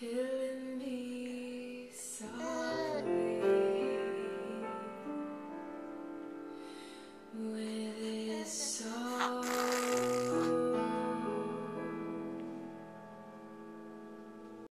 killing me softly when